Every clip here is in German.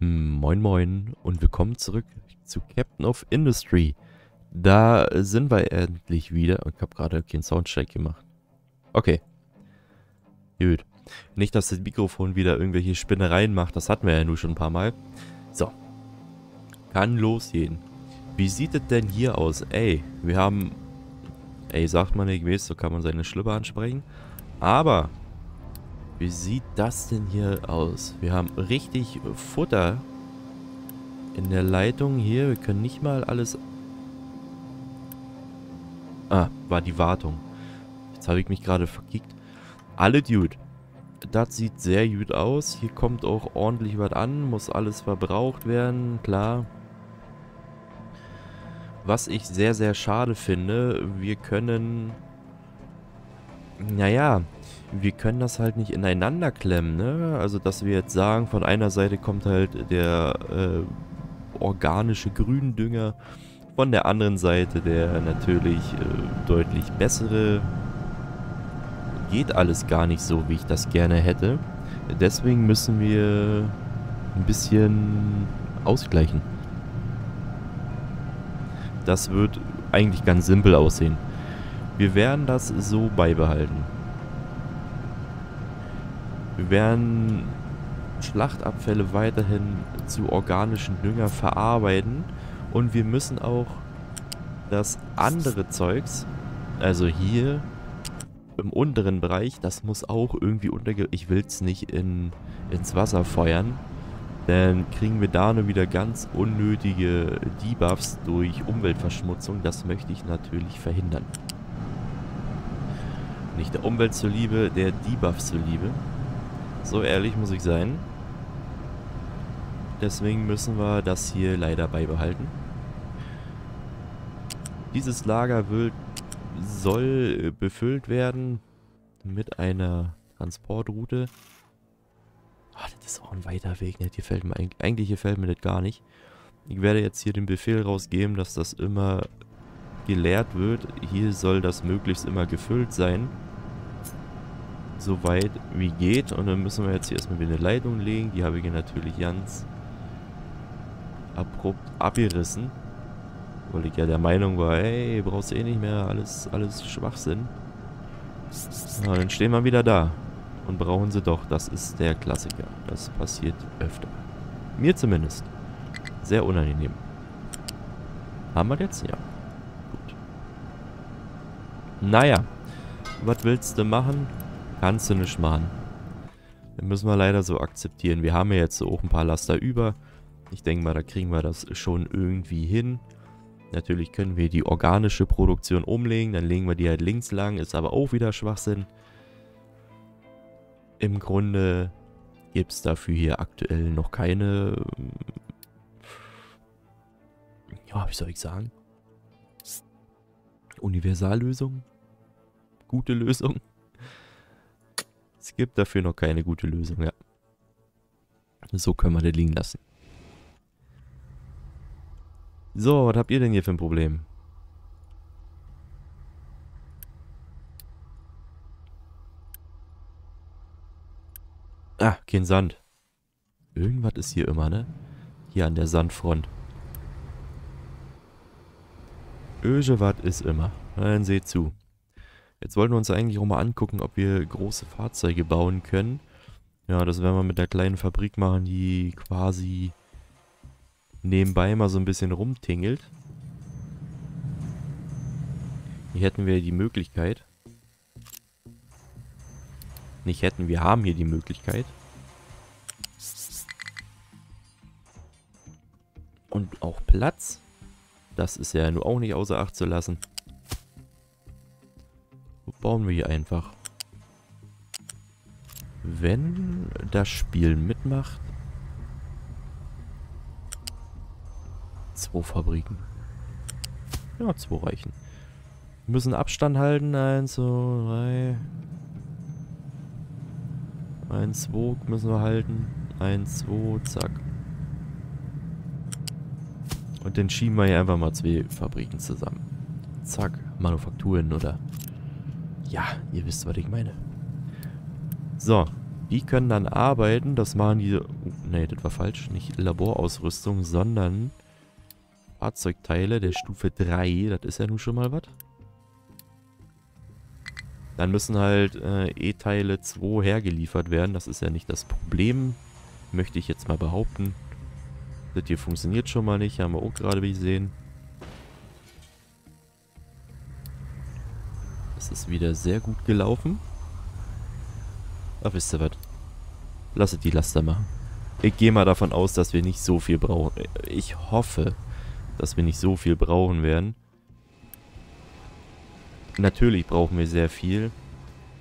Moin Moin und willkommen zurück zu Captain of Industry. Da sind wir endlich wieder. Ich habe gerade keinen Soundcheck gemacht. Okay. Gut. Nicht, dass das Mikrofon wieder irgendwelche Spinnereien macht. Das hatten wir ja nur schon ein paar Mal. So. Kann losgehen. Wie sieht es denn hier aus? Ey, wir haben... Ey, sagt man nicht, weiß, so kann man seine Schlüpper ansprechen. Aber... Wie sieht das denn hier aus? Wir haben richtig Futter in der Leitung hier. Wir können nicht mal alles... Ah, war die Wartung. Jetzt habe ich mich gerade verkickt. Alle Dude. Das sieht sehr gut aus. Hier kommt auch ordentlich was an. Muss alles verbraucht werden, klar. Was ich sehr, sehr schade finde, wir können... Naja, wir können das halt nicht ineinander klemmen, ne? Also, dass wir jetzt sagen, von einer Seite kommt halt der äh, organische Gründünger, von der anderen Seite der natürlich äh, deutlich bessere. Geht alles gar nicht so, wie ich das gerne hätte. Deswegen müssen wir ein bisschen ausgleichen. Das wird eigentlich ganz simpel aussehen. Wir werden das so beibehalten. Wir werden Schlachtabfälle weiterhin zu organischen Dünger verarbeiten. Und wir müssen auch das andere Zeugs, also hier im unteren Bereich, das muss auch irgendwie unterge... Ich will es nicht in, ins Wasser feuern. Dann kriegen wir da nur wieder ganz unnötige Debuffs durch Umweltverschmutzung. Das möchte ich natürlich verhindern. Nicht der Umwelt zuliebe, der Debuff zuliebe. So ehrlich muss ich sein. Deswegen müssen wir das hier leider beibehalten. Dieses Lager will, soll befüllt werden mit einer Transportroute. Oh, das ist auch ein weiter Weg. Ne? Hier fällt mir, eigentlich gefällt mir das gar nicht. Ich werde jetzt hier den Befehl rausgeben, dass das immer geleert wird. Hier soll das möglichst immer gefüllt sein so weit wie geht. Und dann müssen wir jetzt hier erstmal wieder eine Leitung legen. Die habe ich hier natürlich ganz abrupt abgerissen. Weil ich ja der Meinung war, ey, brauchst du eh nicht mehr, alles, alles Schwachsinn. Na, dann stehen wir wieder da. Und brauchen sie doch. Das ist der Klassiker. Das passiert öfter. Mir zumindest. Sehr unangenehm. Haben wir jetzt? Ja. Gut. Naja. Was willst du machen? Kannst du nicht machen. Dann müssen wir leider so akzeptieren. Wir haben ja jetzt auch ein paar Laster über. Ich denke mal, da kriegen wir das schon irgendwie hin. Natürlich können wir die organische Produktion umlegen. Dann legen wir die halt links lang. Ist aber auch wieder Schwachsinn. Im Grunde gibt es dafür hier aktuell noch keine... Ja, wie soll ich sagen? Universallösung? Gute Lösung? Es gibt dafür noch keine gute Lösung, ja. So können wir das liegen lassen. So, was habt ihr denn hier für ein Problem? Ah, kein Sand. Irgendwas ist hier immer, ne? Hier an der Sandfront. Irgendwas ist immer. Dann seht zu. Jetzt wollten wir uns eigentlich auch mal angucken, ob wir große Fahrzeuge bauen können. Ja, das werden wir mit der kleinen Fabrik machen, die quasi nebenbei mal so ein bisschen rumtingelt. Hier hätten wir die Möglichkeit. Nicht hätten, wir haben hier die Möglichkeit. Und auch Platz. Das ist ja nur auch nicht außer Acht zu lassen bauen wir hier einfach. Wenn das Spiel mitmacht. Zwei Fabriken. Ja, zwei reichen. Wir müssen Abstand halten. Eins, zwei, drei. Eins, zwei müssen wir halten. Eins, zwei, zack. Und dann schieben wir hier einfach mal zwei Fabriken zusammen. Zack, Manufakturen oder ja, ihr wisst, was ich meine. So, Die können dann arbeiten. Das machen die... Oh, nee, das war falsch. Nicht Laborausrüstung, sondern Fahrzeugteile der Stufe 3. Das ist ja nun schon mal was. Dann müssen halt äh, E-Teile 2 hergeliefert werden. Das ist ja nicht das Problem. Möchte ich jetzt mal behaupten. Das hier funktioniert schon mal nicht. Haben wir auch gerade gesehen. Das ist wieder sehr gut gelaufen. Ach, wisst ihr was? Lasset die Laster machen. Ich gehe mal davon aus, dass wir nicht so viel brauchen. Ich hoffe, dass wir nicht so viel brauchen werden. Natürlich brauchen wir sehr viel.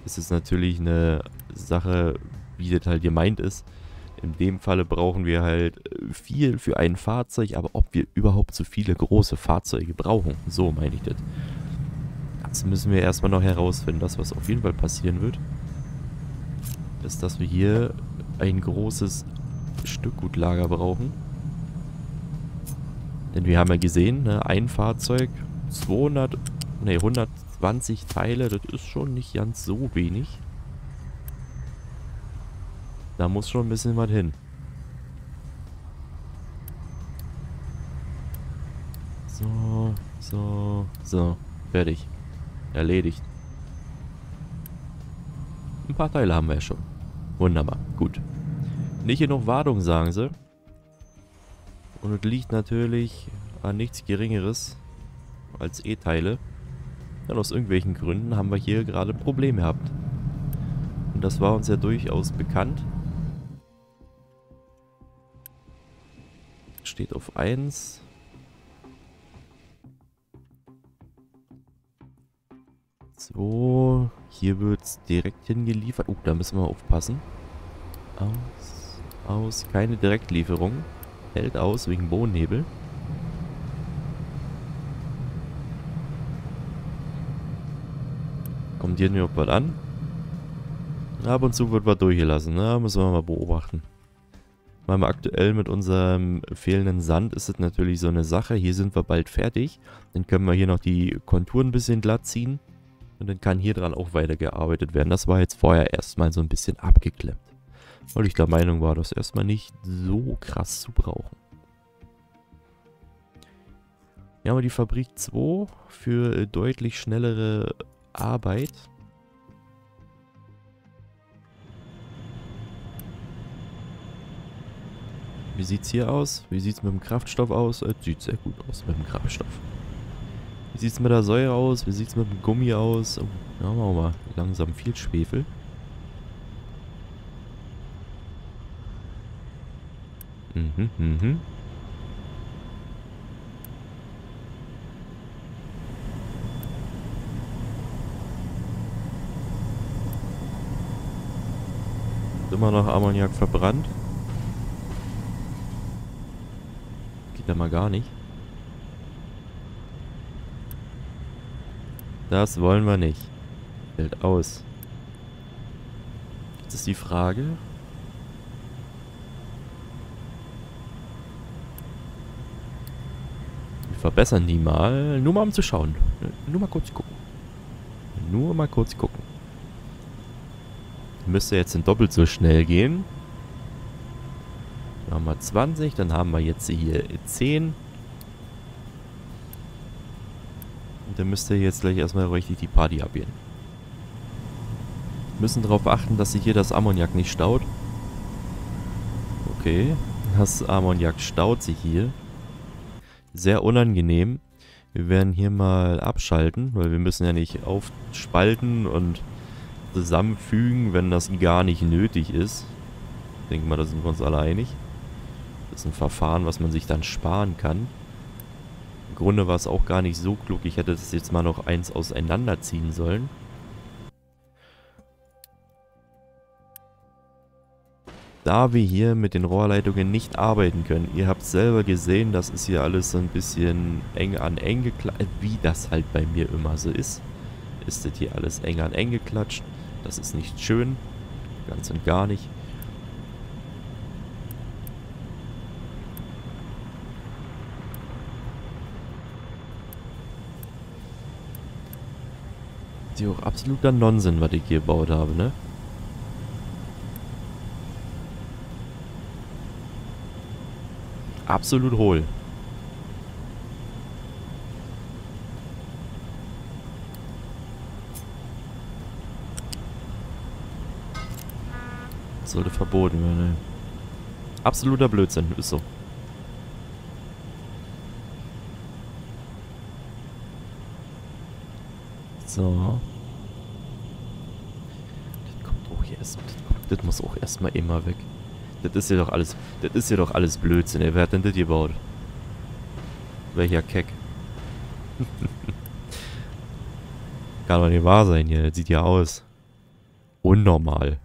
Es ist natürlich eine Sache, wie das halt gemeint ist. In dem Falle brauchen wir halt viel für ein Fahrzeug, aber ob wir überhaupt so viele große Fahrzeuge brauchen, so meine ich das. Das müssen wir erstmal noch herausfinden. Das, was auf jeden Fall passieren wird, ist, dass wir hier ein großes Stückgutlager brauchen. Denn wir haben ja gesehen, ne, ein Fahrzeug, 200, ne, 120 Teile, das ist schon nicht ganz so wenig. Da muss schon ein bisschen was hin. So, so, so. Fertig. Erledigt. Ein paar Teile haben wir ja schon. Wunderbar. Gut. Nicht genug Wartung, sagen sie. Und es liegt natürlich an nichts Geringeres als E-Teile. Denn aus irgendwelchen Gründen haben wir hier gerade Probleme gehabt. Und das war uns ja durchaus bekannt. Steht auf 1. So, hier wird es direkt hingeliefert. Oh, da müssen wir aufpassen. Aus, aus, keine Direktlieferung. Hält aus wegen Bohnennebel. Kommt hier nicht was an? Ab und zu wird was durchgelassen, ne? Müssen wir mal beobachten. Weil wir aktuell mit unserem fehlenden Sand ist es natürlich so eine Sache. Hier sind wir bald fertig. Dann können wir hier noch die Konturen ein bisschen glatt ziehen. Und dann kann hier dran auch weitergearbeitet werden. Das war jetzt vorher erstmal so ein bisschen abgeklemmt. Weil ich der Meinung war, das erstmal nicht so krass zu brauchen. Hier haben wir die Fabrik 2 für deutlich schnellere Arbeit. Wie sieht es hier aus? Wie sieht es mit dem Kraftstoff aus? Es sieht sehr gut aus mit dem Kraftstoff. Wie sieht es mit der Säure aus? Wie sieht es mit dem Gummi aus? Oh, ja, machen wir mal langsam viel Schwefel. Mhm, mhm. Immer noch Ammoniak verbrannt. Geht ja mal gar nicht. Das wollen wir nicht. Fällt aus. Jetzt ist die Frage. Wir verbessern die mal. Nur mal um zu schauen. Nur mal kurz gucken. Nur mal kurz gucken. Müsste jetzt in doppelt so schnell gehen. Dann wir 20, dann haben wir jetzt hier 10. dann müsste jetzt gleich erstmal richtig die Party abgehen. Müssen darauf achten, dass sich hier das Ammoniak nicht staut. Okay, das Ammoniak staut sich hier. Sehr unangenehm. Wir werden hier mal abschalten, weil wir müssen ja nicht aufspalten und zusammenfügen, wenn das gar nicht nötig ist. Ich denke mal, da sind wir uns alle einig. Das ist ein Verfahren, was man sich dann sparen kann. Grunde war es auch gar nicht so klug. Ich hätte das jetzt mal noch eins auseinanderziehen sollen. Da wir hier mit den Rohrleitungen nicht arbeiten können, ihr habt selber gesehen, das ist hier alles so ein bisschen eng an eng geklatscht, wie das halt bei mir immer so ist. Ist das hier alles eng an eng geklatscht. Das ist nicht schön, ganz und gar nicht. ist ja auch absoluter Nonsens, was ich hier gebaut habe, ne? Absolut hohl. Sollte verboten werden. Ne? Absoluter Blödsinn, ist so. So. Das kommt auch hier erst. Das, muss auch erstmal immer weg. Das ist ja doch alles. Das ist ja doch alles Blödsinn, ey. Wer hat denn das gebaut? Welcher Keck? Kann doch nicht wahr sein hier. Das sieht ja aus. Unnormal.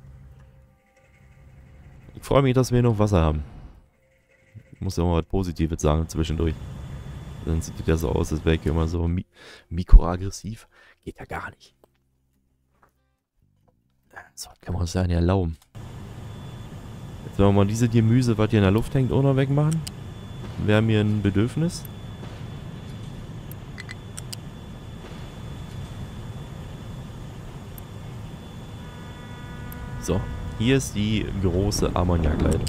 Ich freue mich, dass wir noch Wasser haben. Ich muss ja mal was Positives sagen zwischendurch. Dann sieht das so aus, als wäre ich immer so mi mikroaggressiv. Geht ja gar nicht. So kann man uns ja nicht erlauben. Jetzt wollen wir mal diese Gemüse, was hier in der Luft hängt, auch noch wegmachen. Wir haben hier ein Bedürfnis. So, hier ist die große Ammoniakleitung.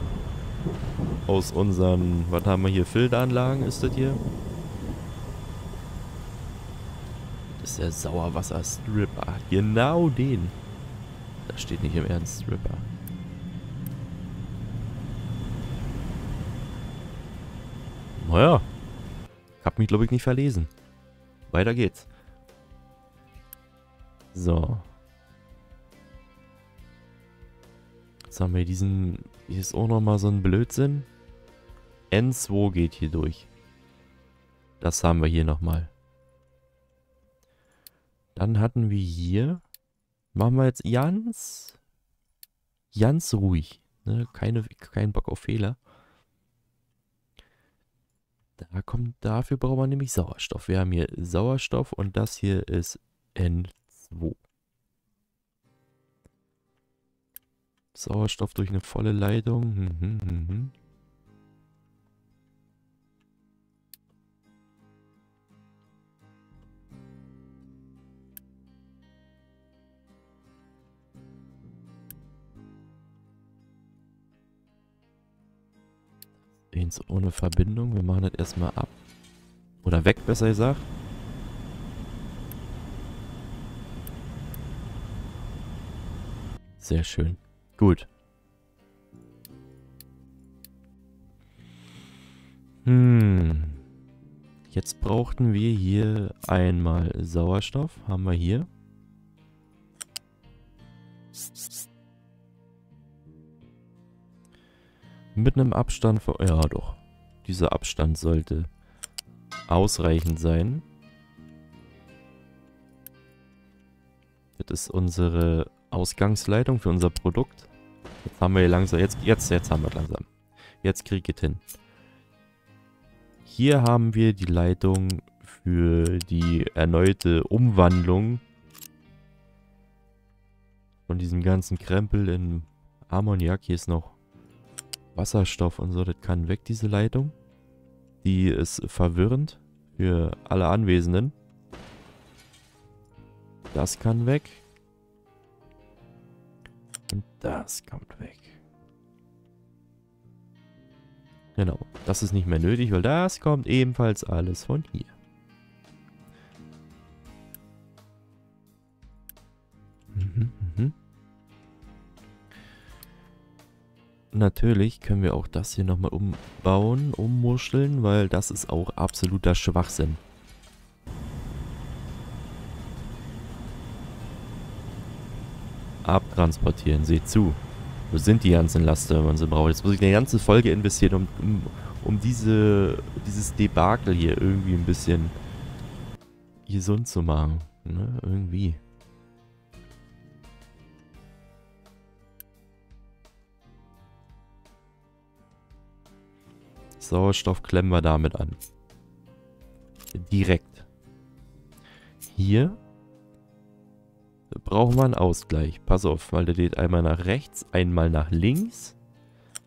Aus unseren, was haben wir hier, Filteranlagen ist das hier? Das ist der Sauerwasser-Stripper. Genau den. Das steht nicht im Ernst, Stripper. Naja. Hab mich, glaube ich, nicht verlesen. Weiter geht's. So. Jetzt haben wir diesen... Hier ist auch nochmal so ein Blödsinn. N2 geht hier durch. Das haben wir hier nochmal. Dann hatten wir hier... Machen wir jetzt ganz... Ganz ruhig. Ne? Keine, kein Bock auf Fehler. Da kommt, dafür brauchen wir nämlich Sauerstoff. Wir haben hier Sauerstoff und das hier ist N2. Sauerstoff durch eine volle Leitung. Mhm, mhm. Eins ohne Verbindung. Wir machen das erstmal ab. Oder weg, besser gesagt. Sehr schön. Gut. Hm. Jetzt brauchten wir hier einmal Sauerstoff. Haben wir hier. Mit einem Abstand von... Ja, doch. Dieser Abstand sollte ausreichend sein. Das ist unsere Ausgangsleitung für unser Produkt. Jetzt haben wir hier langsam... Jetzt, jetzt, jetzt haben wir langsam. Jetzt krieg ich hin. Hier haben wir die Leitung für die erneute Umwandlung von diesem ganzen Krempel in Ammoniak. Hier ist noch Wasserstoff und so, das kann weg, diese Leitung. Die ist verwirrend für alle Anwesenden. Das kann weg. Und das kommt weg. Genau, das ist nicht mehr nötig, weil das kommt ebenfalls alles von hier. Natürlich können wir auch das hier nochmal umbauen, ummuscheln, weil das ist auch absoluter Schwachsinn. Abtransportieren, seht zu. Wo sind die ganzen Laster, wenn man sie braucht? Jetzt muss ich eine ganze Folge investieren, um, um, um diese, dieses Debakel hier irgendwie ein bisschen gesund zu machen. Ne? Irgendwie. Sauerstoff klemmen wir damit an. Direkt. Hier brauchen wir einen Ausgleich. Pass auf, weil der geht einmal nach rechts, einmal nach links.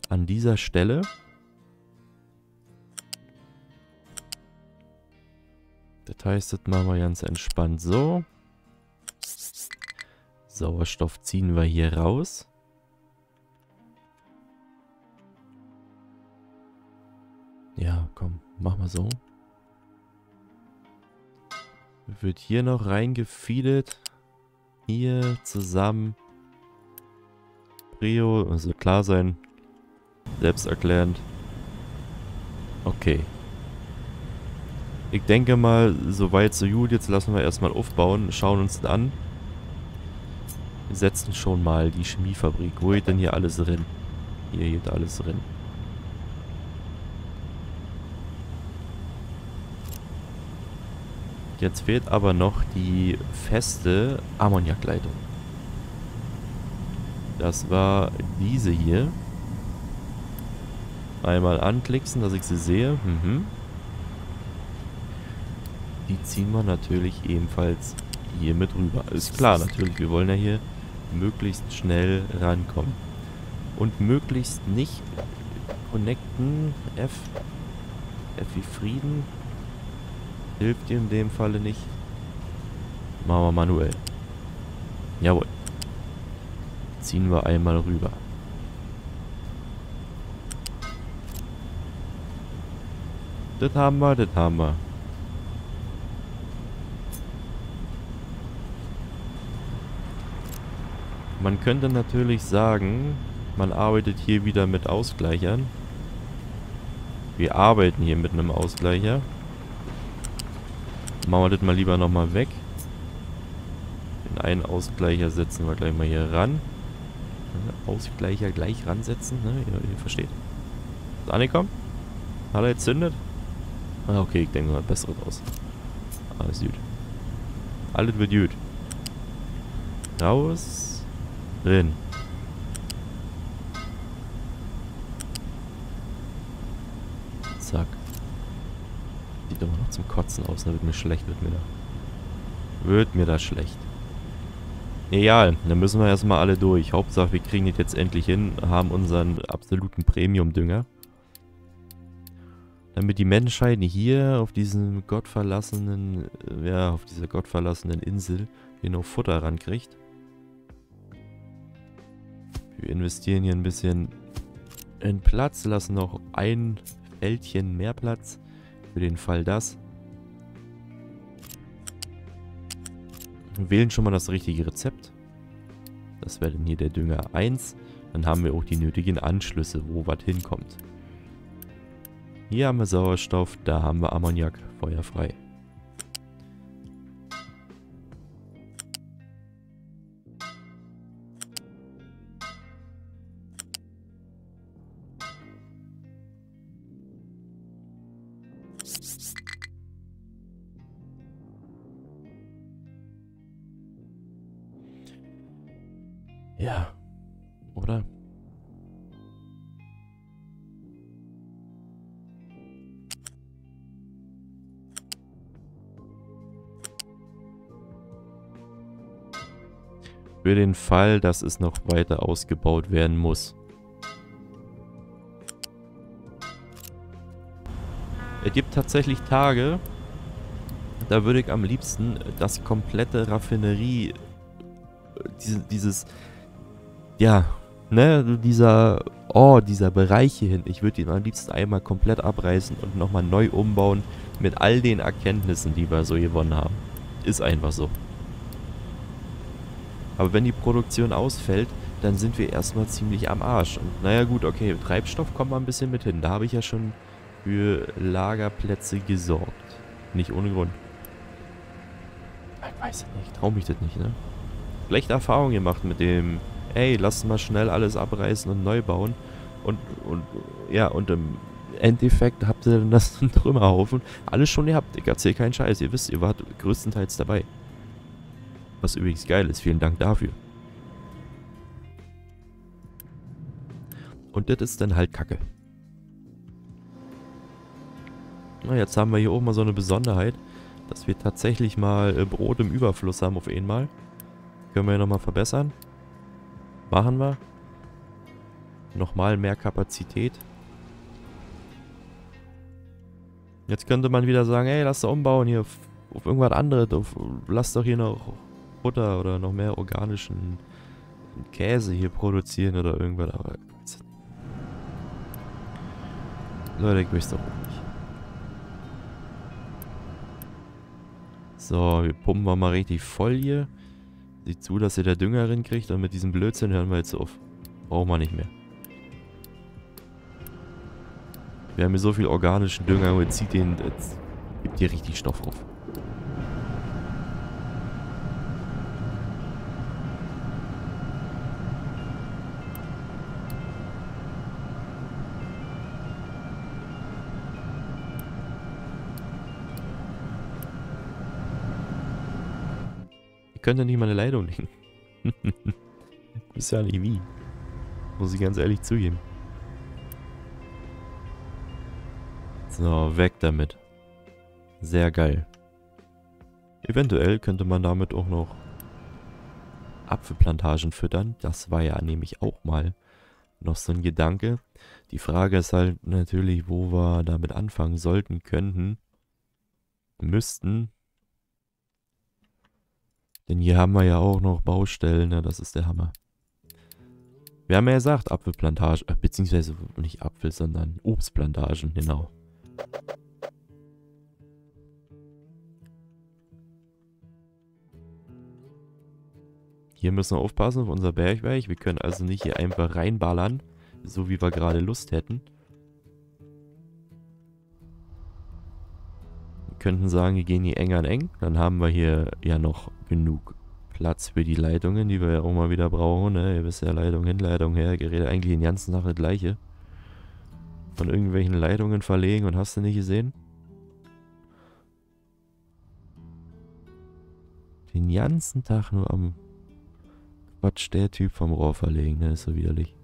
An dieser Stelle. Das heißt, das machen wir ganz entspannt so. Sauerstoff ziehen wir hier raus. Ja, komm, mach mal so. Wird hier noch reingefeedet. Hier zusammen. Prio, also klar sein. Selbsterklärend. Okay. Ich denke mal, soweit so gut. Jetzt lassen wir erstmal aufbauen, schauen uns an. Wir setzen schon mal die Chemiefabrik. Wo geht denn hier alles drin? Hier geht alles drin. Jetzt fehlt aber noch die feste Ammoniakleitung. Das war diese hier. Einmal anklicksen, dass ich sie sehe. Mhm. Die ziehen wir natürlich ebenfalls hier mit rüber. Ist klar, natürlich. Wir wollen ja hier möglichst schnell rankommen. Und möglichst nicht connecten. F. F wie Frieden. Hilft dir in dem Falle nicht. Machen wir manuell. Jawohl. Ziehen wir einmal rüber. Das haben wir, das haben wir. Man könnte natürlich sagen, man arbeitet hier wieder mit Ausgleichern. Wir arbeiten hier mit einem Ausgleicher. Machen wir das mal lieber nochmal weg. Den einen Ausgleicher setzen wir gleich mal hier ran. Ausgleicher gleich ransetzen, ne? Ihr, ihr versteht. Ist angekommen? Hat er jetzt zündet? Ah, okay, ich denke mal, besseres aus. Alles gut. Alles wird gut. Raus. Drin. Zack. Sieht immer noch zum Kotzen aus, da wird mir schlecht, wird mir da. Wird mir da schlecht. Egal, dann müssen wir erstmal alle durch. Hauptsache, wir kriegen das jetzt endlich hin, haben unseren absoluten Premium-Dünger. Damit die Menschheit hier auf diesem gottverlassenen, ja, auf dieser gottverlassenen Insel hier noch Futter rankriegt. Wir investieren hier ein bisschen in Platz, lassen noch ein Fältchen mehr Platz. Für den Fall das. Wählen schon mal das richtige Rezept. Das wäre dann hier der Dünger 1. Dann haben wir auch die nötigen Anschlüsse, wo was hinkommt. Hier haben wir Sauerstoff, da haben wir Ammoniak, feuerfrei. Für den Fall, dass es noch weiter ausgebaut werden muss. Es gibt tatsächlich Tage, da würde ich am liebsten das komplette Raffinerie, diese, dieses ja, ne, dieser, oh, dieser Bereich hierhin, ich würde ihn am liebsten einmal komplett abreißen und nochmal neu umbauen mit all den Erkenntnissen, die wir so gewonnen haben. Ist einfach so. Aber wenn die Produktion ausfällt, dann sind wir erstmal ziemlich am Arsch. Und naja gut, okay, Treibstoff kommt mal ein bisschen mit hin. Da habe ich ja schon für Lagerplätze gesorgt. Nicht ohne Grund. Ich weiß nicht, ich traue mich das nicht, ne? Schlechte Erfahrungen gemacht mit dem ey, lass mal schnell alles abreißen und neu bauen. Und, und ja, und im Endeffekt habt ihr dann das Trümmerhaufen alles schon gehabt. Ich erzähl keinen Scheiß. Ihr wisst, ihr wart größtenteils dabei. Was übrigens geil ist. Vielen Dank dafür. Und das ist dann halt Kacke. Na, jetzt haben wir hier oben mal so eine Besonderheit, dass wir tatsächlich mal äh, Brot im Überfluss haben auf einmal. Können wir ja nochmal verbessern. Machen wir. Nochmal mehr Kapazität. Jetzt könnte man wieder sagen, ey, lass doch umbauen hier auf, auf irgendwas anderes. Auf, lass doch hier noch Butter oder noch mehr organischen Käse hier produzieren oder irgendwas, aber... Leute, ich möchte doch nicht. So, wir pumpen wir mal richtig voll hier. Sieht zu, dass ihr der Dünger kriegt und mit diesem Blödsinn hören wir jetzt auf. Brauchen wir nicht mehr. Wir haben hier so viel organischen Dünger, jetzt zieht den, jetzt gibt hier richtig Stoff auf. Könnte nicht mal eine Leitung legen. weiß ja nicht wie. Muss ich ganz ehrlich zugeben. So, weg damit. Sehr geil. Eventuell könnte man damit auch noch Apfelplantagen füttern. Das war ja nämlich auch mal noch so ein Gedanke. Die Frage ist halt natürlich, wo wir damit anfangen sollten, könnten, müssten. Denn hier haben wir ja auch noch Baustellen, ne? das ist der Hammer. Wir haben ja gesagt, Apfelplantage, äh, beziehungsweise nicht Apfel, sondern Obstplantagen, genau. Hier müssen wir aufpassen auf unser Bergwerk. Wir können also nicht hier einfach reinballern, so wie wir gerade Lust hätten. Könnten sagen, wir gehen hier eng an eng. Dann haben wir hier ja noch genug Platz für die Leitungen, die wir ja auch mal wieder brauchen. Ne? Ihr wisst ja, Leitung hin, Leitung her. Geräte eigentlich den ganzen Tag das gleiche. Von irgendwelchen Leitungen verlegen und hast du nicht gesehen? Den ganzen Tag nur am Quatsch der Typ vom Rohr verlegen, ne? Ist so widerlich.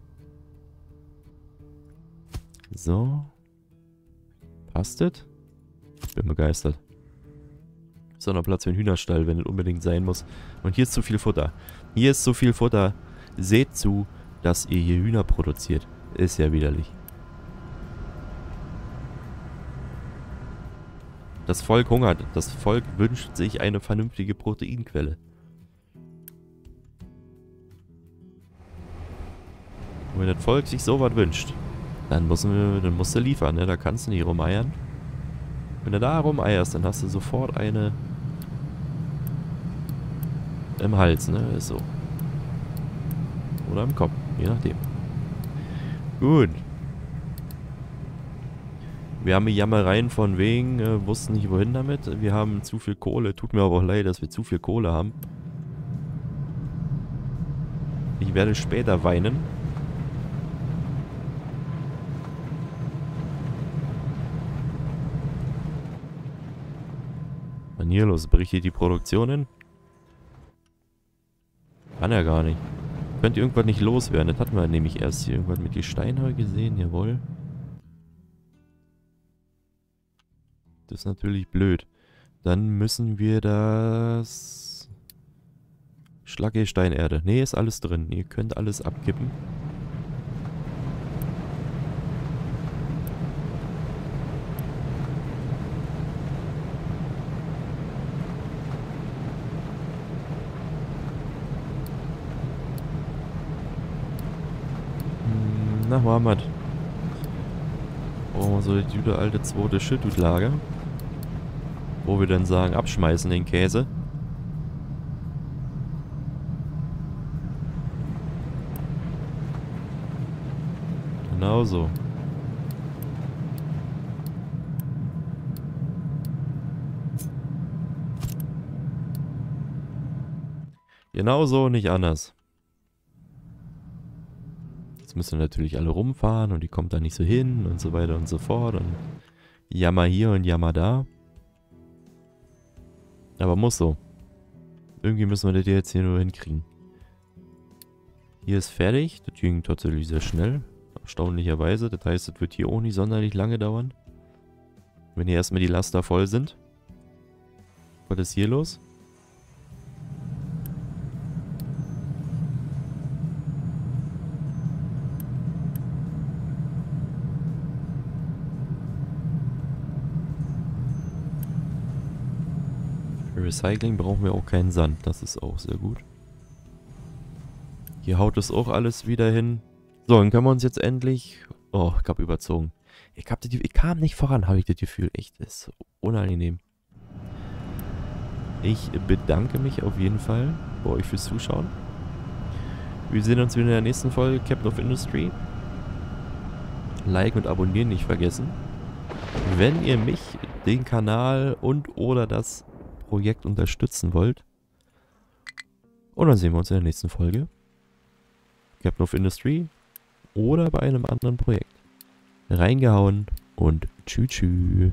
So. Passt das? Bin begeistert. Sondern Platz für einen Hühnerstall, wenn es unbedingt sein muss. Und hier ist zu viel Futter. Hier ist zu viel Futter. Seht zu, dass ihr hier Hühner produziert. Ist ja widerlich. Das Volk hungert. Das Volk wünscht sich eine vernünftige Proteinquelle. Und wenn das Volk sich sowas wünscht, dann, müssen wir, dann musst du liefern, ne? Da kannst du nicht rumeiern. Wenn du da rumeierst, dann hast du sofort eine im Hals, ne? Ist so. Oder im Kopf, je nachdem. Gut. Wir haben Jammereien von wegen, äh, wussten nicht wohin damit. Wir haben zu viel Kohle. Tut mir aber auch leid, dass wir zu viel Kohle haben. Ich werde später weinen. Hier los? Bricht hier die Produktionen? Kann er gar nicht. Könnte irgendwas nicht loswerden. Das hatten wir nämlich erst hier irgendwas mit Gesteinheu gesehen. Jawohl. Das ist natürlich blöd. Dann müssen wir das... Schlacke Steinerde. Ne, ist alles drin. Ihr könnt alles abkippen. Hm, na, Mohammed. Brauchen wir so die gute alte zweite Schüttutlager. Wo wir dann sagen, abschmeißen den Käse. Genau so. Genau so, nicht anders. Jetzt müssen natürlich alle rumfahren und die kommt da nicht so hin und so weiter und so fort und jammer hier und jammer da. Aber muss so. Irgendwie müssen wir das jetzt hier nur hinkriegen. Hier ist fertig. Das ging tatsächlich sehr schnell. Erstaunlicherweise. Das heißt, es wird hier auch nicht sonderlich lange dauern. Wenn hier erstmal die Laster voll sind. Was ist hier los? Recycling brauchen wir auch keinen Sand. Das ist auch sehr gut. Hier haut es auch alles wieder hin. So, dann können wir uns jetzt endlich... Oh, ich hab überzogen. Ich, hab das, ich kam nicht voran, habe ich das Gefühl. Echt, das ist unangenehm. Ich bedanke mich auf jeden Fall bei euch fürs Zuschauen. Wir sehen uns wieder in der nächsten Folge Captain of Industry. Like und abonnieren nicht vergessen. Wenn ihr mich, den Kanal und oder das Projekt unterstützen wollt. Und dann sehen wir uns in der nächsten Folge. Captain of Industry oder bei einem anderen Projekt. Reingehauen und tschü tschü.